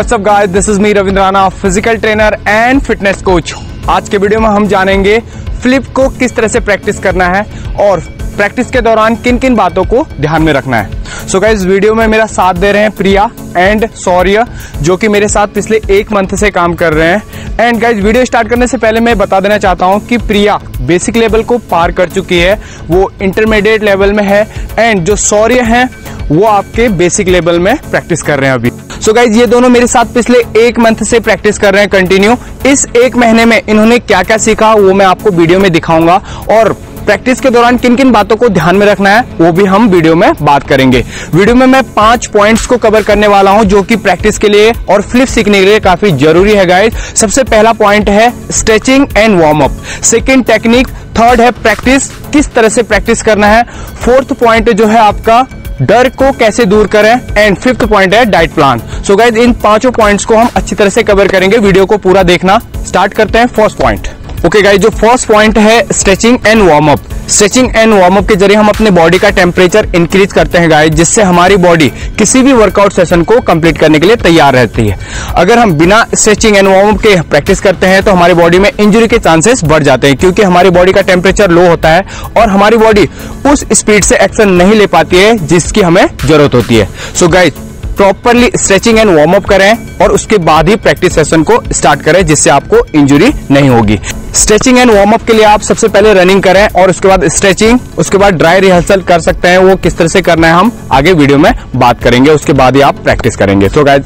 Hey what's guys this is me Ravindra Rana physical trainer and fitness coach आज के video में हम जानेंगे फ्लिप को किस तरह से प्रैक्टिस करना है और प्रैक्टिस के दौरान किन किन बातों को ध्यान में रखना है। सो so गाइज़ वीडियो में मेरा साथ दे रहे हैं प्रिया एंड सौर्य, जो कि मेरे साथ पिछले एक मंथ से काम कर रहे हैं। एंड गाइज़ वीडियो स्टार्ट करने से पहले मैं बता देना चाहता हूँ कि प्रिया बेसिक लेवल को पार कर चुकी है। वो इंटरमीडिएट लेवल में है। एंड जो सौर्य हैं वो आपके बेसिक लेवल में प्रैक्टिस कर रहे हैं अभी। सो so गाइज़ ये दोनों मेरे साथ पिछले एक मंथ से प्रैक्टिस कर रहे हैं कंटिन्यू इस एक महीने में इन्होंने क्या क्या सीखा, वो मैं आपको वीडियो में दिखाऊँगा। और प्रैक्टिस के दौरान किन किन बातों को ध्यान में रखना है, वो भी हम वीडियो में बात करेंगे। वीडियो में मैं पाँच पॉइंट्स को कवर करने वाला हूँ, जो कि प्रैक्टिस के लिए और फ्लिप सीखने के लिए काफ़ी ज़रूरी है गाइज़ सबसे पहला पॉइंट है stretching and warm up second technique third है प्रैक्टिस किस तरह से प्रैक्टिस करना है। फोर्थ पॉइंट जो है आपका डर को कैसे दूर करें? एंड फिफ्थ पॉइंट है डाइट प्लान सो गाइज़ इन पाँचों पॉइंट्स को हम अच्छी तरह से कवर करेंगे। वीडियो को पूरा देखना। स्टार्ट करते हैं फ़र्स्ट पॉइंट ओके गाइज़ जो फ़र्स्ट पॉइंट है stretching and warm up stretching and warm up के ज़रिए हम अपने बॉडी का टेम्परेचर इंक्रीज करते हैं गाइज़ जिससे हमारी बॉडी किसी भी वर्कआउट सेशन को कंप्लीट करने के लिए तैयार रहती है। अगर हम बिना स्ट्रेचिंग एंड वार्म अप के प्रैक्टिस करते हैं तो हमारी बॉडी में इंजरी के चांसेस बढ़ जाते हैं, क्योंकि हमारी बॉडी का टेम्परेचर लो होता है और हमारी बॉडी उस स्पीड से एक्शन नहीं ले पाती है जिसकी हमें ज़रूरत होती है। So so guys properly stretching and warm up करें और उसके बाद ही प्रैक्टिस सेशन को स्टार्ट करें, जिससे आपको इंजुरी नहीं होगी। स्ट्रेचिंग एंड वार्म अप के लिए आप सबसे पहले रनिंग करें और उसके बाद स्ट्रेचिंग उसके बाद ड्राई रिहर्सल कर सकते हैं। वो किस तरह से करना है हम आगे वीडियो में बात करेंगे, उसके बाद ही आप प्रैक्टिस करेंगे। So so guys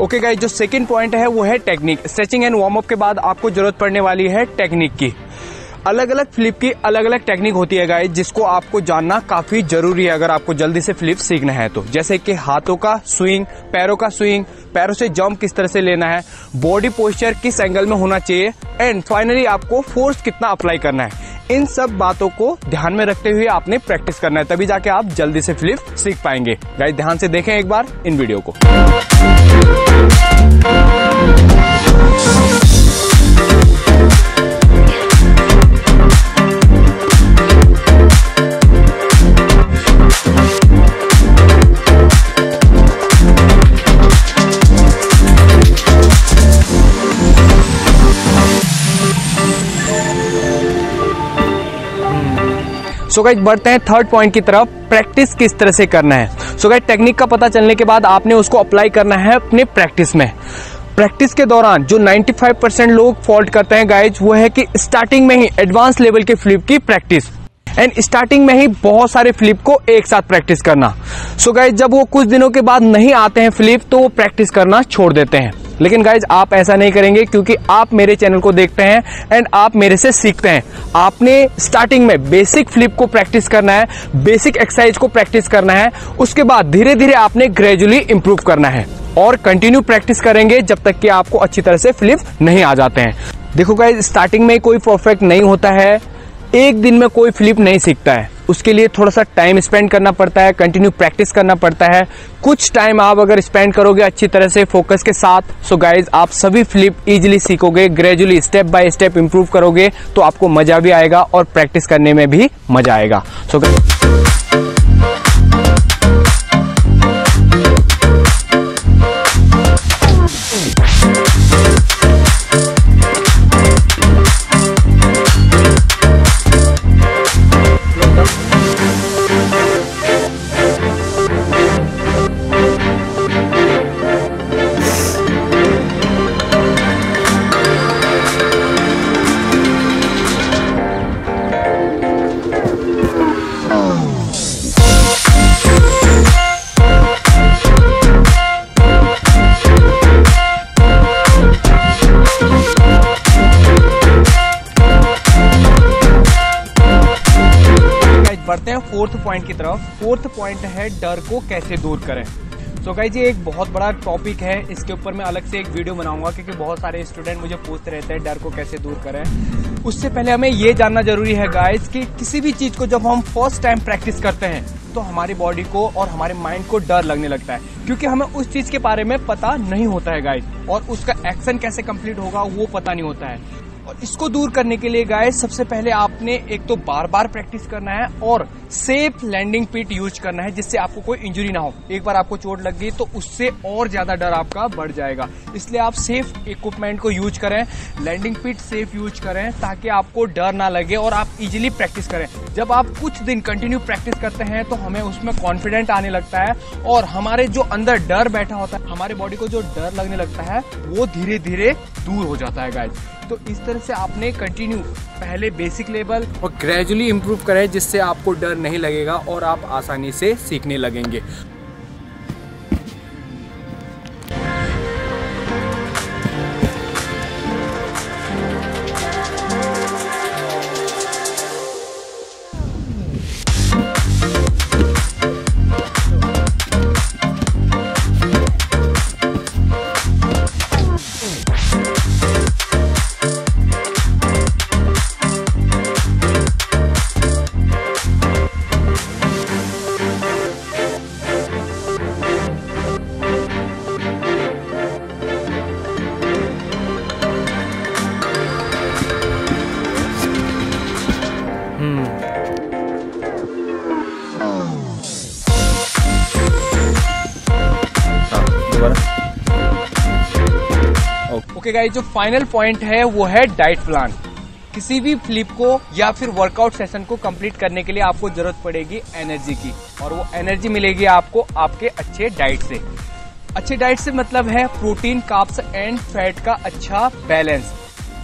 okay guys जो सेकंड पॉइंट है, वो है technique stretching and warm up के बाद आपको ज़रूरत पड़ने वाली है टेक्निक की. अलग अलग फ्लिप की अलग अलग टेक्निक होती है गाइस जिसको आपको जानना काफ़ी ज़रूरी है अगर आपको जल्दी से फ्लिप सीखना है तो. जैसे कि हाथों का स्विंग पैरों का स्विंग पैरों से जंप किस तरह से लेना है बॉडी पोस्चर किस एंगल में होना चाहिए एंड फाइनली आपको फोर्स कितना अप्लाई करना है. इन सब बातों को ध्यान में रखते हुए आपने प्रैक्टिस करना है, तभी जाके आप जल्दी से फ्लिप सीख पाएँगे. गाइस ध्यान से देखें एक बार इन वीडियो को. Thank you. सो गाइज़ बढ़ते हैं थर्ड पॉइंट की तरफ़. प्रैक्टिस किस तरह से करना है? सो गाइज़ टेक्निक का पता चलने के बाद आपने उसको अप्लाई करना है अपने प्रैक्टिस में. प्रैक्टिस के दौरान जो 95 परसेंट लोग फॉल्ट करते हैं गाइज़ वो है कि स्टार्टिंग में ही एडवांस लेवल के फ्लिप की प्रैक्टिस एंड स्टार्टिंग में ही बहुत सारे फ्लिप को एक साथ प्रैक्टिस करना. सो so गाइज़ जब वो कुछ दिनों के बाद नहीं आते हैं फ्लिप तो वो प्रैक्टिस करना छोड़ देते हैं. लेकिन गाइज़ आप ऐसा नहीं करेंगे क्योंकि आप मेरे चैनल को देखते हैं एंड आप मेरे से सीखते हैं। आपने स्टार्टिंग में बेसिक फ्लिप को प्रैक्टिस करना है बेसिक एक्सरसाइज को प्रैक्टिस करना है, उसके बाद धीरे धीरे आपने ग्रेजुअली इंप्रूव करना है और कंटिन्यू प्रैक्टिस करेंगे जब तक कि आपको अच्छी तरह से फ्लिप नहीं आ जाते हैं। देखो गाइज़ स्टार्टिंग में कोई परफेक्ट नहीं होता है, एक दिन में कोई फ्लिप नहीं सीखता है। उसके लिए थोड़ा सा टाइम स्पेंड करना पड़ता है कंटिन्यू प्रैक्टिस करना पड़ता है। कुछ टाइम आप अगर स्पेंड करोगे अच्छी तरह से फोकस के साथ सो गाइज़ आप सभी फ्लिप इजिली सीखोगे gradually step by step improve करोगे तो आपको मज़ा भी आएगा और प्रैक्टिस करने में भी मज़ा आएगा। सो so, फोर्थ पॉइंट की तरफ़। फोर्थ पॉइंट है डर को कैसे दूर करें। तो गाइज़ ये एक बहुत बड़ा टॉपिक है। इसके ऊपर मैं अलग से एक वीडियो बनाऊँगा क्योंकि बहुत सारे स्टूडेंट मुझे पूछते रहते हैं डर को कैसे दूर करें। उससे पहले हमें ये जानना ज़रूरी है गाइज़ कि किसी भी चीज़ को जब हम फ़र्स्ट टाइम प्रैक्टिस करते हैं तो हमारी बॉडी को और हमारे माइंड को डर लगने लगता है। क्योंकि हमें उस चीज़ के बारे में पता नहीं होता है गाइज़ और उसका एक्शन कैसे कंप्लीट होगा, वो पता नहीं होता है। और इसको दूर करने के लिए गाय सबसे पहले आपने एक तो बार बार प्रैक्टिस करना है और सेफ़ लैंडिंग पिट यूज़ करना है जिससे आपको कोई इंजरी ना हो। एक बार आपको चोट लग गई तो उससे और ज़्यादा डर आपका बढ़ जाएगा। इसलिए आप सेफ़ इक्विपमेंट को यूज़ करें लैंडिंग पिट सेफ़ यूज़ करें ताकि आपको डर ना लगे और आप इजिली प्रैक्टिस करें। जब आप कुछ दिन कंटिन्यू प्रैक्टिस करते हैं तो हमें उसमें कॉन्फिडेंट आने लगता है और हमारे जो अंदर डर बैठा होता है, हमारे बॉडी को जो डर लगने लगता है, वो धीरे धीरे दूर हो जाता है गाइज़ तो इस तरह से आपने कंटिन्यू पहले बेसिक लेवल और ग्रेजुअली इम्प्रूव करें, जिससे आपको डर नहीं लगेगा और आप आसानी से सीखने लगेंगे। ओके गाइस जो फाइनल पॉइंट है, वो है डाइट प्लान किसी भी फ्लिप को या फिर वर्कआउट सेशन को कंप्लीट करने के लिए आपको ज़रूरत पड़ेगी एनर्जी की. और वो एनर्जी मिलेगी आपको आपके अच्छे डाइट से. अच्छे डाइट से मतलब है प्रोटीन काप्स एंड फैट का अच्छा बैलेंस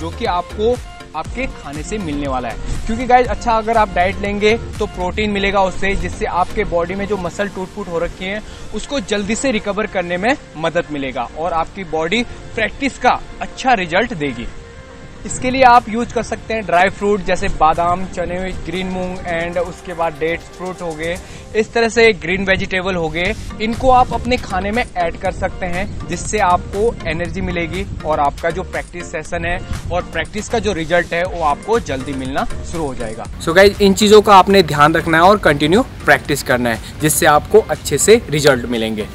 जो कि आपको आपके खाने से मिलने वाला है। क्योंकि गाइज़ अच्छा अगर आप डाइट लेंगे तो प्रोटीन मिलेगा उससे, जिससे आपके बॉडी में जो मसल टूट फूट हो रखी है, उसको जल्दी से रिकवर करने में मदद मिलेगा और आपकी बॉडी प्रैक्टिस का अच्छा रिज़ल्ट देगी। इसके लिए आप यूज़ कर सकते हैं ड्राई फ्रूट जैसे बादाम, चने ग्रीन मूंग एंड उसके बाद डेट्स फ्रूट हो गए। इस तरह से ग्रीन वेजिटेबल हो गए। इनको आप अपने खाने में ऐड कर सकते हैं, जिससे आपको एनर्जी मिलेगी और आपका जो प्रैक्टिस सेशन है और प्रैक्टिस का जो रिज़ल्ट है, वो आपको जल्दी मिलना शुरू हो जाएगा। सो so गाइज़ इन चीज़ों का आपने ध्यान रखना है और कंटिन्यू प्रैक्टिस करना है, जिससे आपको अच्छे से रिज़ल्ट मिलेंगे।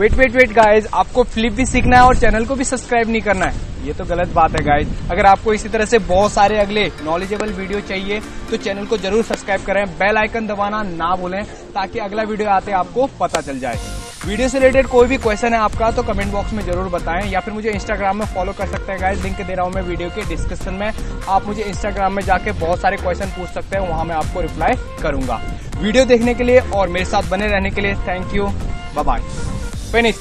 वेट वेट वेट गाइज़ आपको फ्लिप भी सीखना है और चैनल को भी सब्सक्राइब नहीं करना है। ये तो गलत बात है गाइज़ अगर आपको इसी तरह से बहुत सारे अगले नॉलेजेबल वीडियो चाहिए तो चैनल को ज़रूर सब्सक्राइब करें। बेल आइकन दबाना ना भूलें, ताकि अगला वीडियो आते आपको पता चल जाए। वीडियो से रिलेटेड कोई भी क्वेश्चन है आपका तो कमेंट बॉक्स में ज़रूर बताएँ, या फिर मुझे इंस्टाग्राम में फॉलो कर सकते हैं गाइज़ लिंक दे रहा हूँ मैं वीडियो के डिस्क्रिप्शन में। आप मुझे इंस्टाग्राम में जाके बहुत सारे क्वेश्चन पूछ सकते हैं, वहाँ मैं आपको रिप्लाई करूँगा। वीडियो देखने के लिए और मेरे साथ बने रहने के लिए थैंक यू बाय Finish.